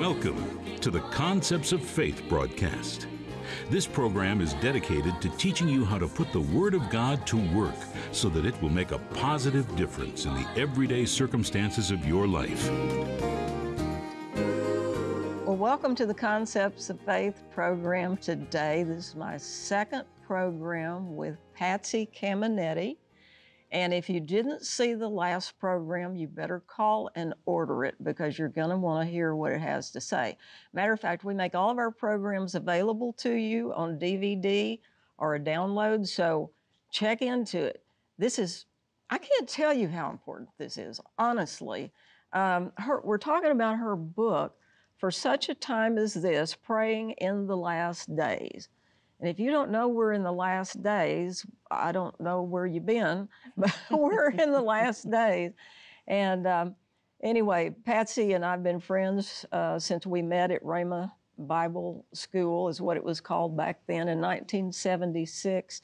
Welcome to the Concepts of Faith broadcast. This program is dedicated to teaching you how to put the Word of God to work so that it will make a positive difference in the everyday circumstances of your life. Well, welcome to the Concepts of Faith program today. This is my second program with Patsy Cameneti. And if you didn't see the last program, you better call and order it because you're going to want to hear what it has to say. Matter of fact, we make all of our programs available to you on DVD or a download, so check into it. This is, I can't tell you how important this is, honestly. Um, her, we're talking about her book, For Such a Time as This Praying in the Last Days. And if you don't know we're in the last days, I don't know where you've been, but we're in the last days. And um, anyway, Patsy and I've been friends uh, since we met at Rhema Bible School, is what it was called back then in 1976.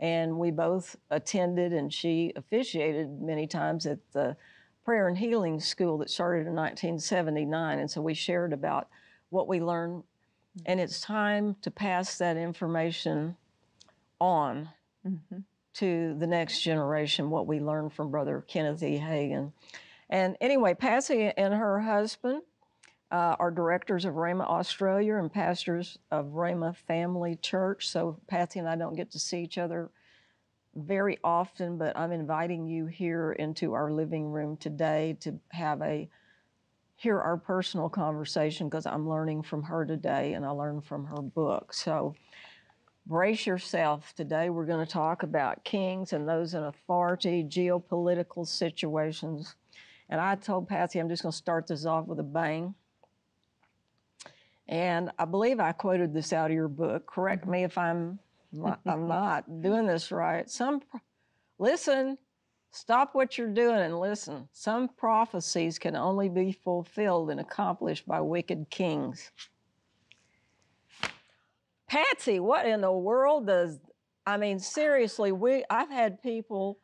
And we both attended, and she officiated many times at the prayer and healing school that started in 1979. And so we shared about what we learned and it's time to pass that information on mm-hmm. to the next generation, what we learned from Brother Kenneth E. Hagin. And anyway, Patsy and her husband uh, are directors of Rhema Australia and pastors of Rhema Family Church. So Patsy and I don't get to see each other very often, but I'm inviting you here into our living room today to have a hear our personal conversation because I'm learning from her today and I learned from her book. So brace yourself. Today we're going to talk about kings and those in authority, geopolitical situations. And I told Patsy I'm just going to start this off with a bang. And I believe I quoted this out of your book. Correct me if I'm I'm not doing this right. Some listen, Stop what you're doing and listen. Some prophecies can only be fulfilled and accomplished by wicked kings. Patsy, what in the world does I mean seriously, we I've had people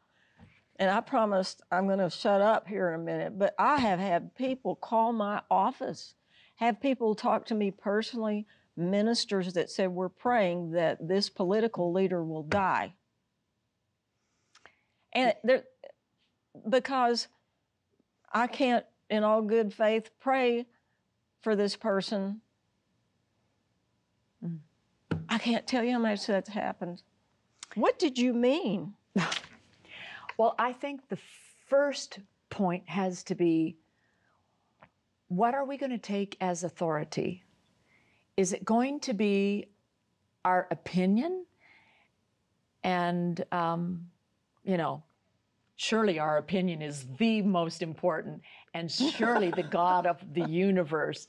and I promised I'm going to shut up here in a minute, but I have had people call my office, have people talk to me personally, ministers that said we're praying that this political leader will die. And there, because I can't, in all good faith, pray for this person. I can't tell you how much that's happened. What did you mean? well, I think the first point has to be what are we going to take as authority? Is it going to be our opinion? And, um, you know, surely our opinion is the most important, and surely the God of the universe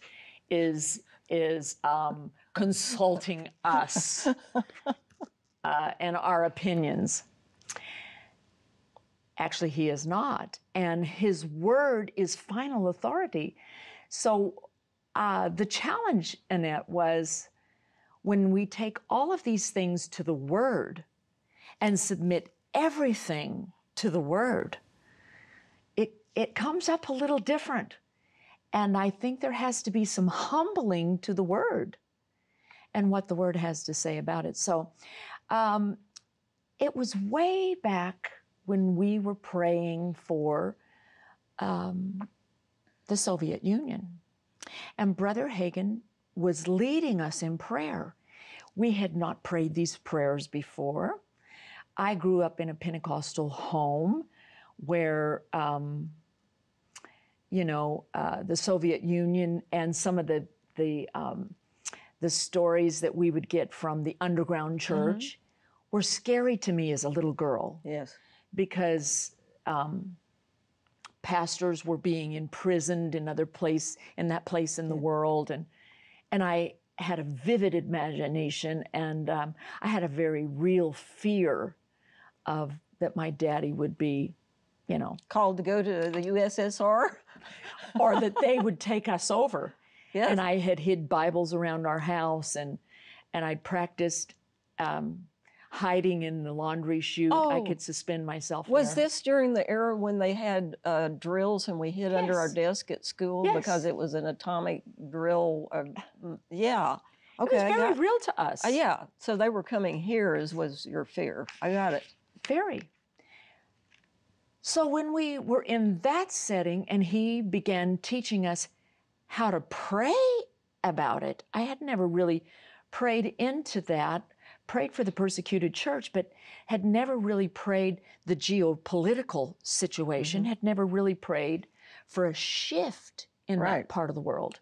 is is um, consulting us uh, and our opinions. Actually, he is not, and his word is final authority. So, uh, the challenge, Annette, was when we take all of these things to the word and submit everything to the word, it, it comes up a little different. And I think there has to be some humbling to the word and what the word has to say about it. So um, it was way back when we were praying for um, the Soviet Union. And Brother Hagin was leading us in prayer. We had not prayed these prayers before. I grew up in a Pentecostal home where, um, you know, uh, the Soviet Union and some of the the um, the stories that we would get from the underground mm-hmm. church mm-hmm. were scary to me as a little girl. Yes, because um, pastors were being imprisoned in other place in that place in the yeah. world, and and I had a vivid imagination, and um, I had a very real fear of that my daddy would be, you know, called to go to the USSR, or that they would take us over. Yes. And I had hid Bibles around our house, and and I practiced um, hiding in the laundry chute. I Oh. could suspend myself. Was there. this during the era when they had uh, drills and we hid under our Yes. desk at school because it was an atomic drill? Uh, yeah. Okay. It was very got- real to us. uh, yeah. So they were coming here, as was your fear. I got it. Very. So when we were in that setting and he began teaching us how to pray about it, I had never really prayed into that, prayed for the persecuted church, but had never really prayed the geopolitical situation, mm-hmm. had never really prayed for a shift in Right. that part of the world.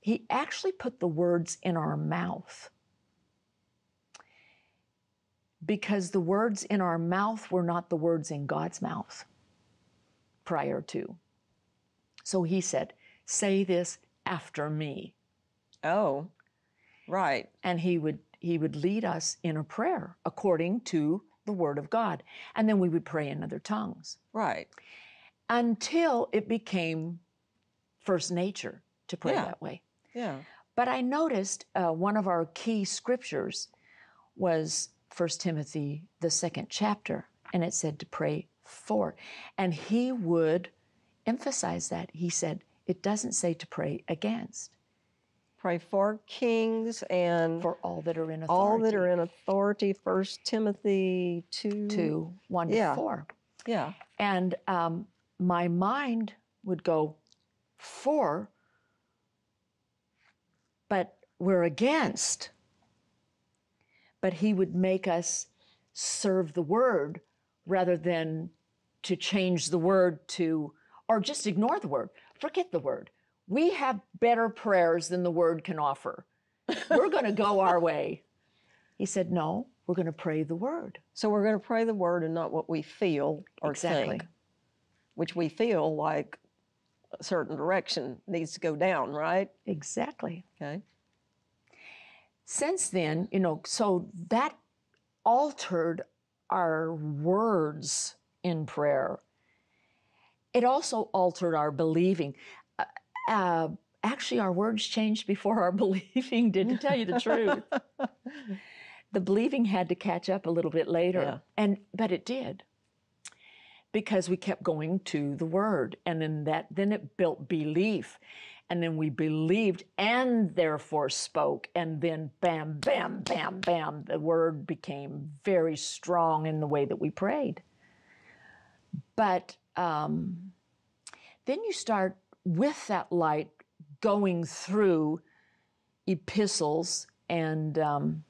He actually put the words in our mouth because the words in our mouth were not the words in God's mouth prior to. So he said, Say this after me. Oh, right. And he would he would lead us in a prayer according to the word of God. And then we would pray in other tongues Right. until it became first nature to pray Yeah. that way. Yeah. But I noticed uh, one of our key scriptures was 1 Timothy, the second chapter, and it said to pray for. And he would emphasize that. He said, it doesn't say to pray against, Pray for kings and for all that are in authority. all that are in authority. First Timothy two. 2, 1 Yeah. to 4. Yeah. And um, my mind would go, for, but we're against. But he would make us serve the word rather than to change the word to, or just ignore the word, forget the word. We have better prayers than the word can offer. We're going to go our way. He said, no, we're going to pray the word. So we're going to pray the word and not what we feel or Exactly. think, which we feel like a certain direction needs to go down, right? Exactly. Okay. Since then, you know, so that altered our words in prayer. It also altered our believing. Uh, uh, actually, our words changed before our believing did, to tell you the truth. The believing had to catch up a little bit later, Yeah. and but it did because we kept going to the word, and then that then it built belief, and then we believed and therefore spoke, and then bam, bam, bam, bam, the word became very strong in the way that we prayed. But um, then you start with that light going through epistles and um,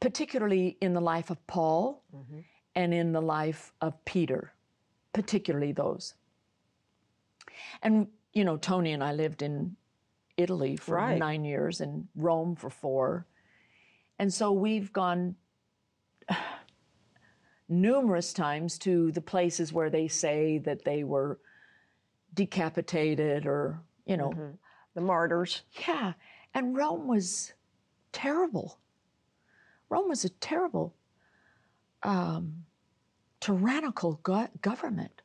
particularly in the life of Paul and in the life of Peter, particularly those. And, you know, Tony and I lived in Italy for Right. nine years and Rome for four. And so we've gone numerous times to the places where they say that they were decapitated or, you know, The martyrs. yeah, and Rome was terrible. Rome was a terrible, um, tyrannical go- government.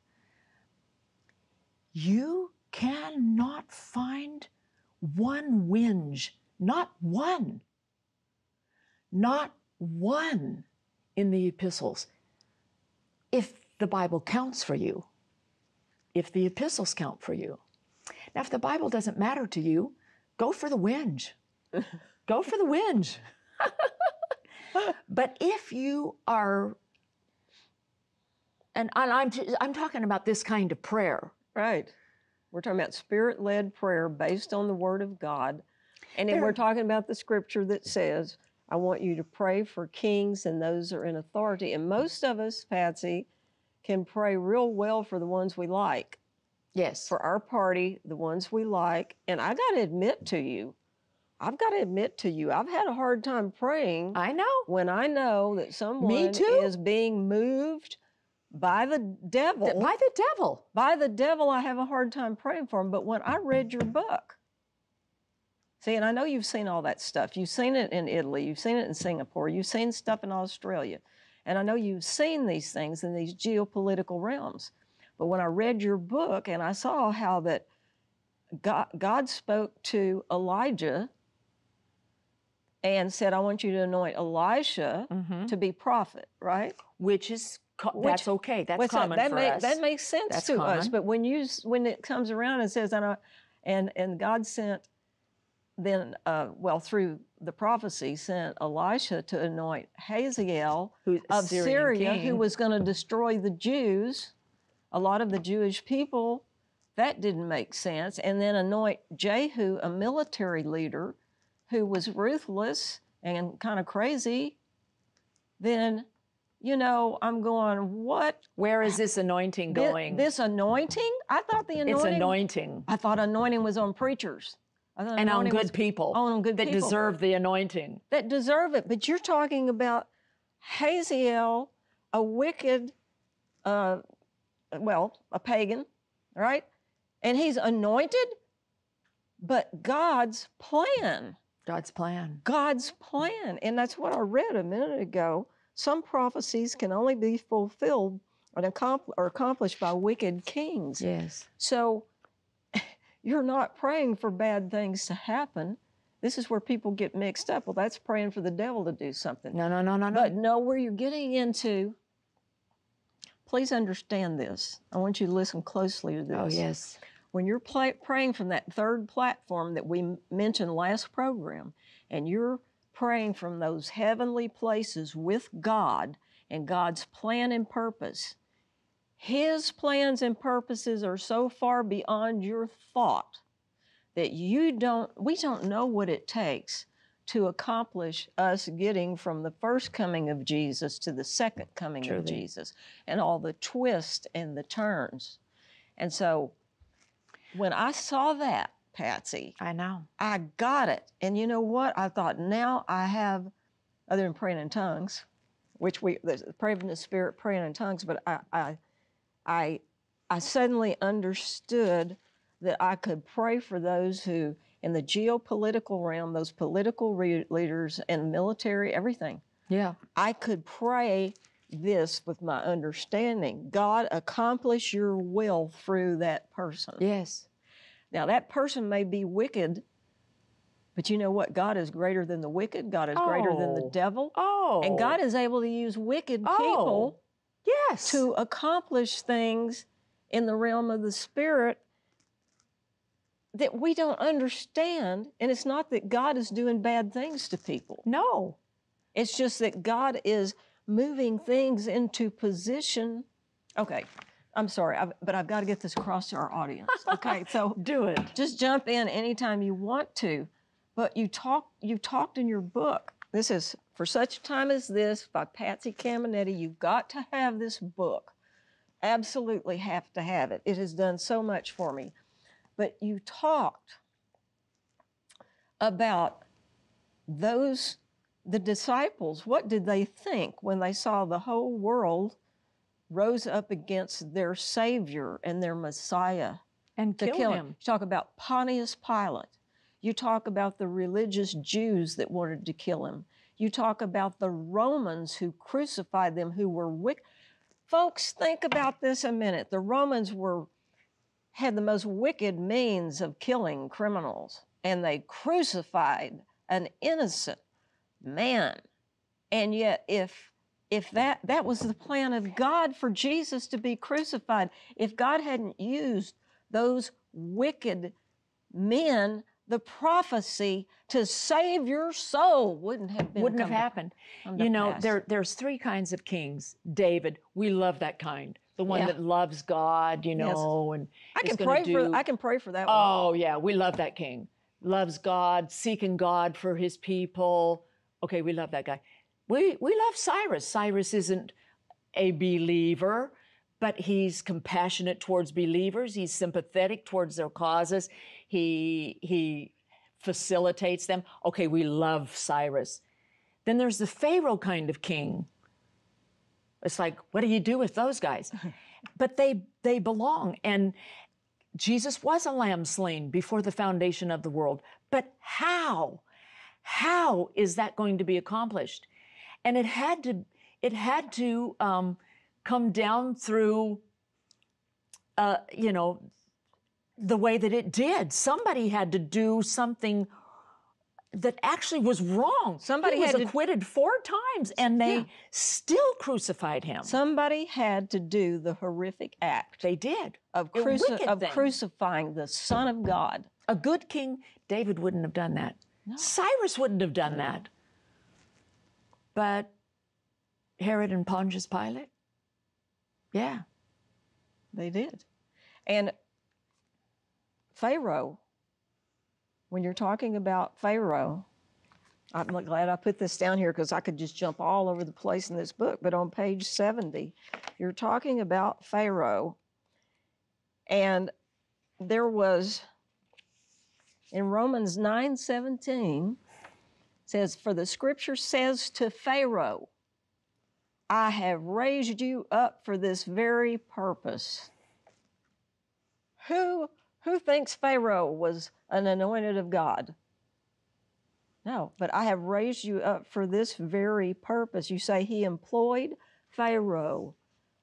You cannot find one whinge, not one, not one in the epistles. If the Bible counts for you, if the epistles count for you. Now, if the Bible doesn't matter to you, go for the whinge. go for the whinge. but if you are, and I'm, I'm talking about this kind of prayer. Right. We're talking about spirit led prayer based on the Word of God. And then we're talking about the scripture that says, I want you to pray for kings and those that are in authority. And most of us, Patsy, can pray real well for the ones we like, Yes. for our party, the ones we like. And I got to admit to you, I've got to admit to you, I've had a hard time praying I know. when I know that someone too. is being moved by the devil. By the devil. by the devil, I have a hard time praying for him. But when I read your book, see, and I know you've seen all that stuff. You've seen it in Italy, you've seen it in Singapore, you've seen stuff in Australia. And I know you've seen these things in these geopolitical realms. But when I read your book and I saw how that God, God spoke to Elijah and said, I want you to anoint Elisha Mhm. to be prophet, right? Which is co- Which- that's okay. That's uh, common that for make- us. That makes sense That's to us. But when you when it comes around and says, and, and, and God sent then, uh, well, through the prophecy, sent Elisha to anoint Hazael Who's of Syrian Syria, who was going to destroy the Jews, a lot of the Jewish people. That didn't make sense. And then anoint Jehu, a military leader who was ruthless and kind of crazy. Then, you know, I'm going, what? Where is this anointing going? This anointing? I thought the anointing. it's anointing. I thought anointing was on preachers. And on good people on good that people deserve the anointing. that deserve it. But you're talking about Hazael, a wicked, uh, well, a pagan, right? And he's anointed, but God's plan, God's plan. God's plan. And that's what I read a minute ago. Some prophecies can only be fulfilled and accompl- or accomplished by wicked kings. Yes. So you're not praying for bad things to happen. This is where people get mixed up. Well, that's praying for the devil to do something. No, no, no, no, no. But know where you're getting into. Please understand this. I want you to listen closely to this. oh, yes. When you're pla praying from that third platform that we mentioned last program, and you're praying from those heavenly places with God and God's plan and purpose, His plans and purposes are so far beyond your thought that you don't, we don't know what it takes to accomplish us getting from the first coming of Jesus to the second coming of Jesus and all the twists and the turns. And so when I saw that, Patsy, I know. I got it. And you know what? I thought now I have, other than praying in tongues, which we praying in the spirit, praying in tongues, but I I I I suddenly understood that I could pray for those who in the geopolitical realm, those political re- leaders and military, everything. Yeah. I could pray this with my understanding. God, accomplish your will through that person. Yes. Now, that person may be wicked, but you know what? God is greater than the wicked, God is greater than the Oh. devil. Oh. And God is able to use wicked Oh. people Yes. to accomplish things in the realm of the spirit that we don't understand. And it's not that God is doing bad things to people, No. it's just that God is moving things into position. Okay, I'm sorry, I've, but I've got to get this across to our audience. Okay, so Do it. just jump in anytime you want to. But you talk you talked in your book. This is for such a time as this by Patsy Cameneti. You've got to have this book. Absolutely have to have it. It has done so much for me. But you talked about those the disciples. What did they think when they saw the whole world rose up against their Savior and their Messiah? And to kill, kill him. You talk about Pontius Pilate. You talk about the religious Jews that wanted to kill him. You talk about the Romans who crucified them, who were wicked. Folks, think about this a minute. The Romans were had the most wicked means of killing criminals, and they crucified an innocent man. And yet, if if that that was the plan of God for Jesus to be crucified, if God hadn't used those wicked men, the prophecy to save your soul wouldn't have been Wouldn't have happened. You know, there there's three kinds of kings. David, we love that kind. The one Yeah. that loves God, you Yes. know, and I can pray for I can pray for that one. Oh yeah, we love that king. Loves God, seeking God for his people. Okay, we love that guy. We we love Cyrus. Cyrus isn't a believer, but he's compassionate towards believers. He's sympathetic towards their causes. He he facilitates them. Okay, we love Cyrus. Then there's the Pharaoh kind of king. It's like, what do you do with those guys? but they they belong and Jesus was a lamb slain before the foundation of the world. But how? How is that going to be accomplished? And it had to, it had to um, come down through, uh, you know, the way that it did. Somebody had to do something that actually was wrong. Somebody he was had to- acquitted four times, and they Yeah. still crucified him. Somebody had to do the horrific act they did. of, cruci- of crucifying the Son of God. A good king, David wouldn't have done that. Cyrus wouldn't have done that. But Herod and Pontius Pilate, yeah, They did. And Pharaoh, when you're talking about Pharaoh, I'm glad I put this down here because I could just jump all over the place in this book. But on page 70, you're talking about Pharaoh. And there was in Romans 9 17 says, For the scripture says to Pharaoh, I have raised you up for this very purpose. Who, who thinks Pharaoh was an anointed of God? No, but I have raised you up for this very purpose. You say he employed Pharaoh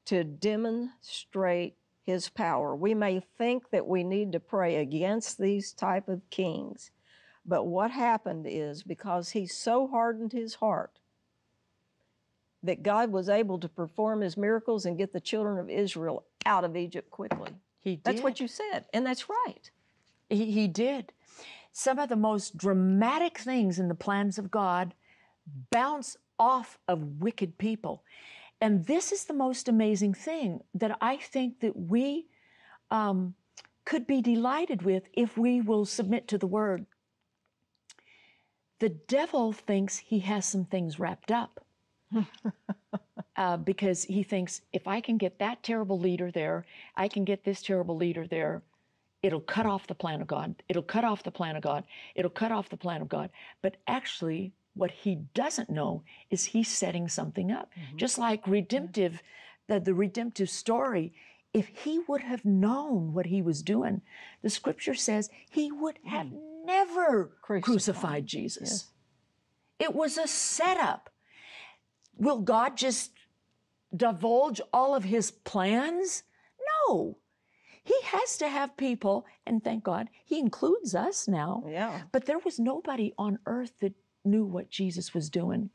to demonstrate his power. We may think that we need to pray against these type of kings, but what happened is because he so hardened his heart that God was able to perform his miracles and get the children of Israel out of Egypt quickly. he did. That's what you said, and that's right. He, he did. Some of the most dramatic things in the plans of God bounce off of wicked people. And this is the most amazing thing that I think that we um, could be delighted with if we will submit to the word. The devil thinks he has some things wrapped up. uh, because he thinks if I can get that terrible leader there, I can get this terrible leader there, it'll cut off the plan of God. It'll cut off the plan of God. It'll cut off the plan of God. But actually, what he doesn't know is he's setting something up. Just like redemptive, the, the redemptive story, if he would have known what he was doing, the scripture says he would have never Crucified. crucified, Jesus. It was a setup. Will God just divulge all of his plans? No. He has to have people, and thank God, he includes us now. Yeah. But there was nobody on earth that knew what Jesus was doing.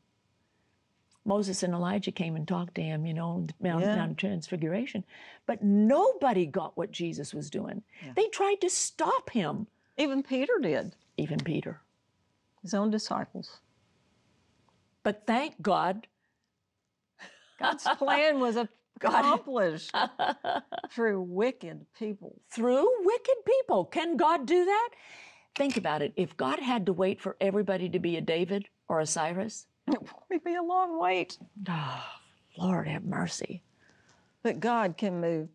Moses and Elijah came and talked to him, you know, on the Mount, Yeah. Mount of Transfiguration. But nobody got what Jesus was doing. They tried to stop him, Even Peter did, even Peter. his own disciples. But thank God, God's plan was accomplished through wicked people. through wicked people. Can God do that? Think about it. If God had to wait for everybody to be a David or a Cyrus, It would be a long wait. oh, Lord have mercy. But God can move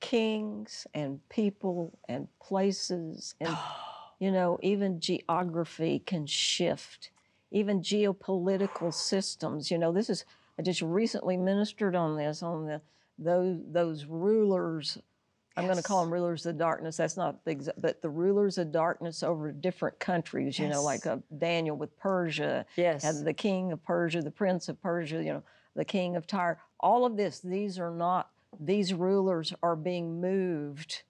kings and people and places and you know even geography can shift even geopolitical systems you know this is i just recently ministered on this on the those those rulers i'm going to call them rulers of darkness that's not the exa- but the rulers of darkness over different countries you know like Yes. uh, daniel with persia Yes. and the king of Persia, the prince of Persia, you know, the king of Tyre. All of this, these are not, these rulers are being moved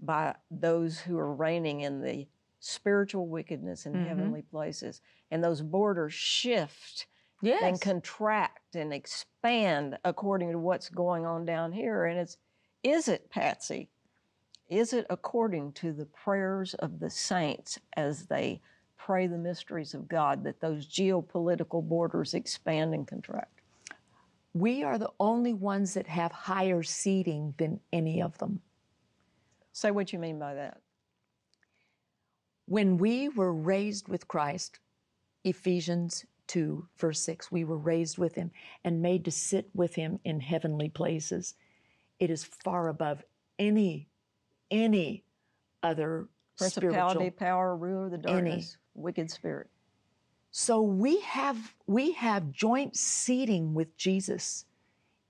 by those who are reigning in the spiritual wickedness in Mhm. heavenly places. And those borders shift Yes. and contract and expand according to what's going on down here. And it's, is it, Patsy? Is it according to the prayers of the saints as they pray the mysteries of God that those geopolitical borders expand and contract? We are the only ones that have higher seating than any of them. Say what do you mean by that. When we were raised with Christ, Ephesians 2, verse 6, we were raised with him and made to sit with him in heavenly places. It is far above any, any other Principality, spiritual. power, ruler of the Any. darkness, wicked spirit. So we have we have joint seating with Jesus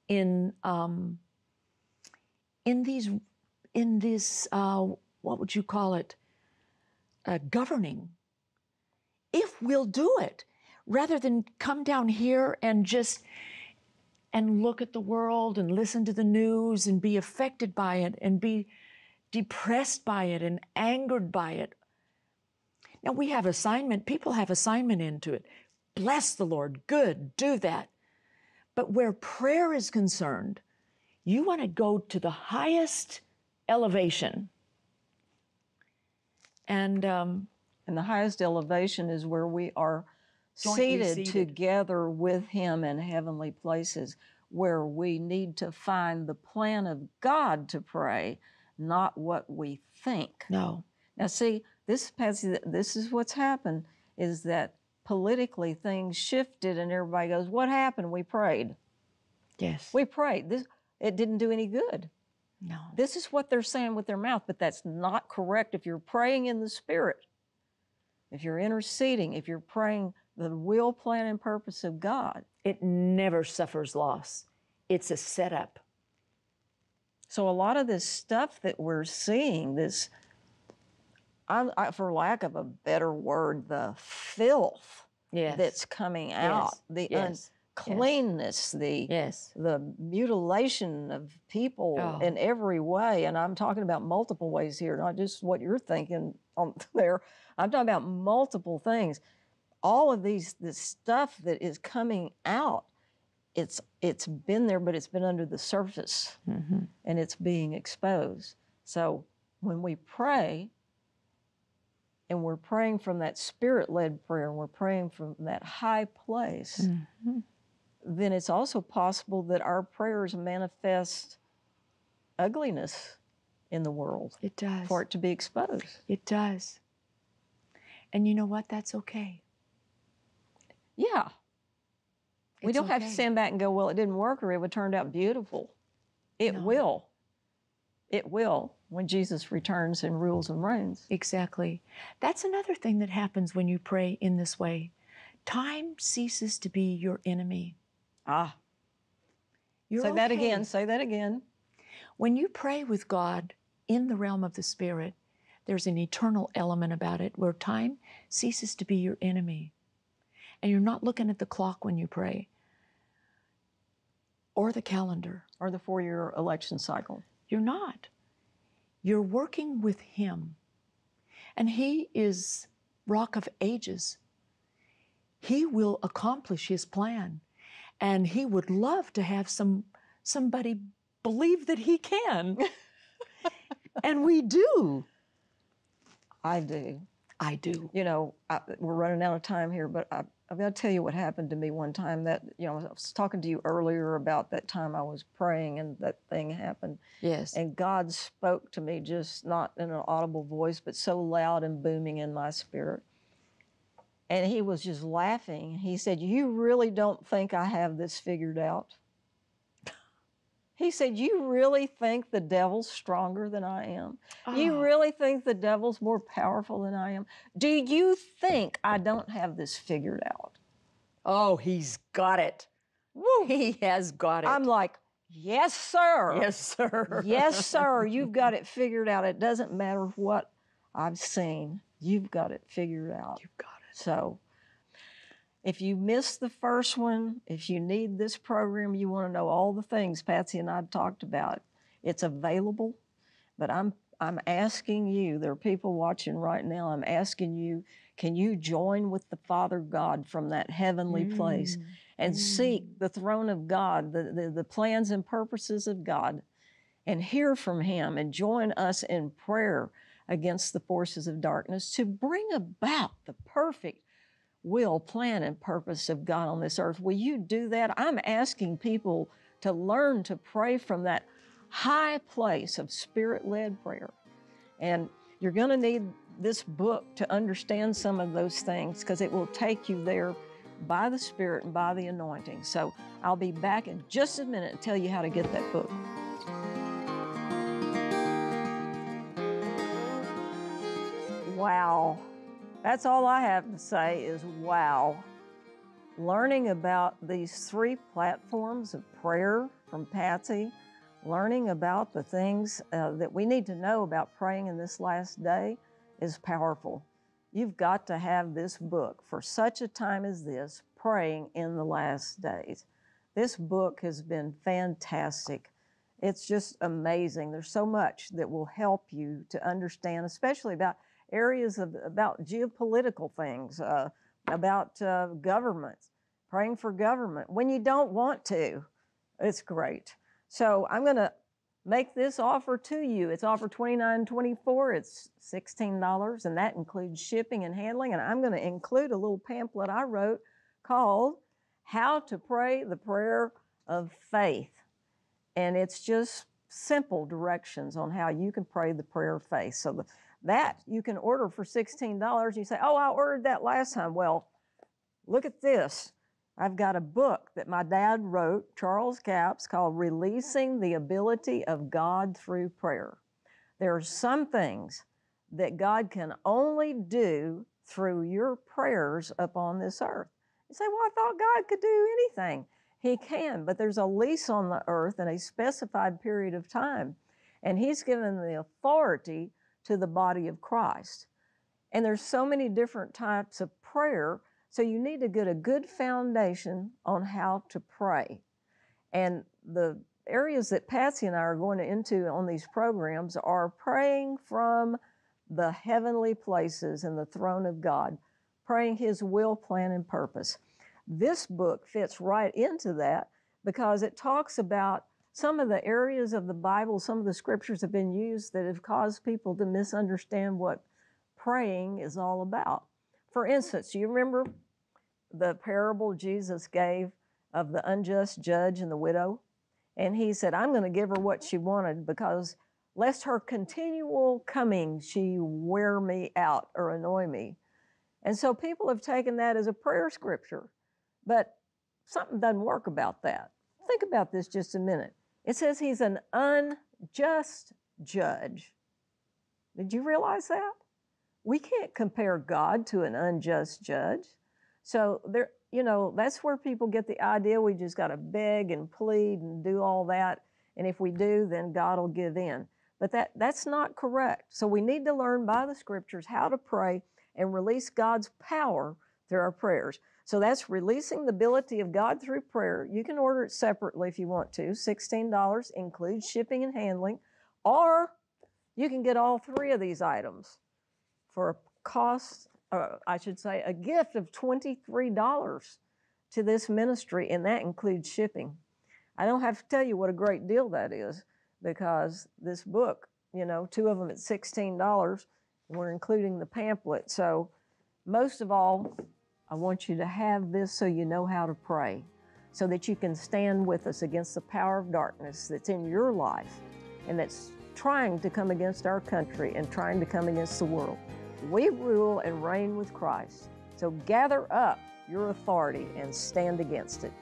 in um, in these in this uh, what would you call it uh, governing. If we'll do it, rather than come down here and just and look at the world and listen to the news and be affected by it and be depressed by it and angered by it. Now we have assignment, people have assignment into it. Bless the Lord, good, do that. But where prayer is concerned, you want to go to the highest elevation. And um, And the highest elevation is where we are seated, seated. together with Him in heavenly places, where we need to find the plan of God to pray, not what we think. no, Now, see, this, Patsy, this is what's happened is that politically things shifted and everybody goes, What happened? We prayed. yes, We prayed. This, it didn't do any good. no, This is what they're saying with their mouth, but that's not correct. If you're praying in the Spirit, if you're interceding, if you're praying the will, plan, and purpose of God. it never suffers loss. It's a setup. So a lot of this stuff that we're seeing, this, I, I, for lack of a better word, the filth Yes. that's coming out, the yes, uncleanness, the yes, the mutilation of people Oh. in every way and i'm talking about multiple ways here not just what you're thinking on there. I'm talking about multiple things. All of these this stuff that is coming out it's it's been there but it's been under the surface hmm and it's being exposed. So when we pray and we're praying from that spirit-led prayer and we're praying from that high place Mhm. then it's also possible that our prayers manifest ugliness in the world It does. for it to be exposed. It does. And you know what? That's okay. Yeah. we don't have to okay. stand back and go, well, it didn't work or it would turn out beautiful. It No. will. It will when Jesus returns and rules and reigns. Exactly. That's another thing that happens when you pray in this way. Time ceases to be your enemy. Ah, You're say that again. Say that again. When you pray with God in the realm of the Spirit, there's an eternal element about it where time ceases to be your enemy. And you're not looking at the clock when you pray or the calendar. Or the four year election cycle. You're not. You're working with Him. And He is Rock of Ages. He will accomplish His plan. And He would love to have some somebody believe that He can. and we do. I do. I do. you know, I, we're running out of time here, but I, I've got to tell you what happened to me one time. That you know, I was talking to you earlier about that time I was praying and that thing happened, Yes. and God spoke to me just not in an audible voice, but so loud and booming in my spirit. And he was just laughing. He said, "You really don't think I have this figured out?" He said, You really think the devil's stronger than I am? You Oh, really think the devil's more powerful than I am? Do you think I don't have this figured out? oh, he's got it. Woo! He has got it. I'm like, Yes, sir. yes, sir. Yes, sir. You've got it figured out. It doesn't matter what I've seen, you've got it figured out. You've got it. So, if you missed the first one, if you need this program, you want to know all the things Patsy and I have talked about, it's available. But I'm I'm asking you, there are people watching right now, I'm asking you, can you join with the Father God from that heavenly place mm. and seek mm. the throne of God, the, the, the plans and purposes of God, and hear from Him and join us in prayer against the forces of darkness to bring about the perfect will, plan, and purpose of God on this earth. Will you do that? I'm asking people to learn to pray from that high place of spirit led prayer. And you're going to need this book to understand some of those things because it will take you there by the Spirit and by the anointing. So I'll be back in just a minute and tell you how to get that book. Wow. That's all I have to say is wow. Learning about these three platforms of prayer from Patsy, learning about the things uh, that we need to know about praying in this last day is powerful. You've got to have this book for such a time as this, Praying in the Last Days. This book has been fantastic. It's just amazing. There's so much that will help you to understand, especially about areas of, about geopolitical things, uh, about uh, governments, praying for government when you don't want to. It's great. So I'm going to make this offer to you. It's offer $29.24. It's $16, and that includes shipping and handling. And I'm going to include a little pamphlet I wrote called How to Pray the Prayer of Faith. And it's just simple directions on how you can pray the prayer of faith. So the, that you can order for $16. You say, Oh, I ordered that last time. Well, look at this. I've got a book that my dad wrote, Charles Capps, called Releasing the Ability of God Through Prayer. There are some things that God can only do through your prayers upon this earth. You say, Well, I thought God could do anything. He can, but there's a lease on the earth in a specified period of time. And He's given the authority to the body of Christ. And there's so many different types of prayer so you need to get a good foundation on how to pray. And the areas that Patsy and I are going into on these programs are praying from the heavenly places and the throne of God, praying His will, plan, and purpose. This book fits right into that because it talks about some of the areas of the Bible, some of the scriptures have been used that have caused people to misunderstand what praying is all about. For instance, you remember the parable Jesus gave of the unjust judge and the widow. And he said, I'm going to give her what she wanted because lest her continual coming she wear me out or annoy me. And so people have taken that as a prayer scripture. But something doesn't work about that. Think about this just a minute. It says he's an unjust judge. Did you realize that? We can't compare God to an unjust judge. So there, you know, that's where people get the idea we just got to beg and plead and do all that. And if we do, then God will give in. But that, that's not correct. So we need to learn by the scriptures how to pray and release God's power through our prayers. So that's releasing the ability of God through prayer. You can order it separately if you want to. $16 includes shipping and handling. Or you can get all three of these items for a cost uh, I should say, a gift of $23 to this ministry, and that includes shipping. I don't have to tell you what a great deal that is because this book, you know, two of them at $16, and we're including the pamphlet. So, most of all, I want you to have this so you know how to pray, so that you can stand with us against the power of darkness that's in your life and that's trying to come against our country and trying to come against the world. We rule and reign with Christ. So gather up your authority and stand against it.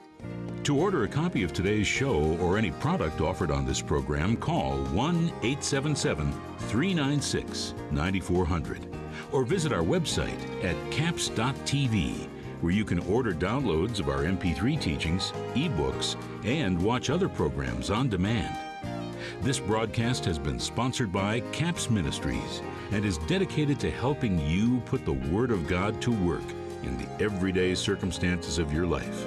To order a copy of today's show or any product offered on this program, call 1 877 396 9400 or visit our website at capps.tv, where you can order downloads of our MP3 teachings, ebooks, and watch other programs on demand. This broadcast has been sponsored by Capps Ministries and is dedicated to helping you put the Word of God to work in the everyday circumstances of your life.